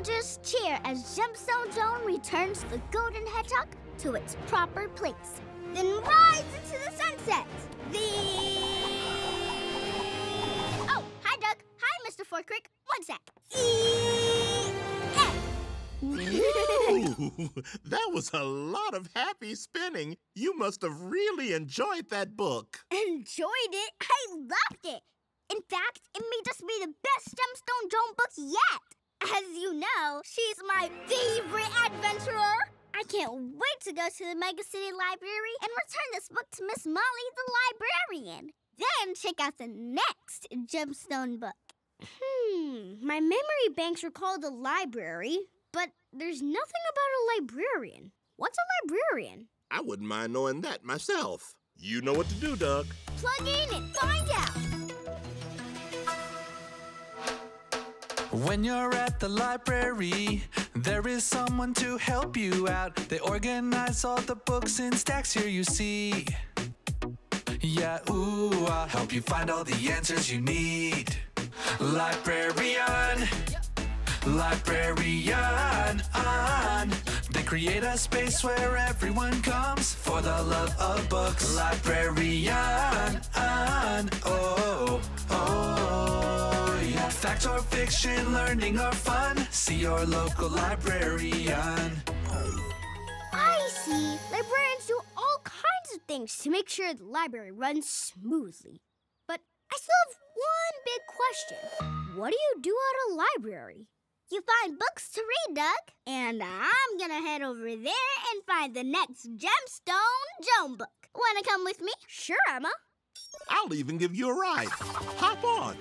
villagers cheer as Gemstone Joan returns the Golden Hedgehog to its proper place. Then rides into the sunset. The... Oh, hi, Doug. Hi, Mr. Forkrick. One sec. Ooh, that was a lot of happy spinning. You must have really enjoyed that book. Enjoyed it? I loved it. In fact, it may just be the best Gemstone Joan book yet. As you know, she's my favorite adventurer. I can't wait to go to the Mega City Library and return this book to Miss Molly, the librarian. Then check out the next Gemstone book. Hmm, my memory banks recall the library, but there's nothing about a librarian. What's a librarian? I wouldn't mind knowing that myself. You know what to do, Doug. Plug in and find out. When you're at the library, there is someone to help you out. They organize all the books in stacks here you see. Yeah, ooh, I'll help you find all the answers you need. Librarian, librarian, on. They create a space where everyone comes for the love of books. Librarian, on, oh. Fact or fiction, learning or fun. See your local librarian. I see. Librarians do all kinds of things to make sure the library runs smoothly. But I still have one big question. What do you do at a library? You find books to read, Doug. And I'm gonna head over there and find the next Gemstone Joan book. Wanna come with me? Sure, Emma. I'll even give you a ride. Hop on.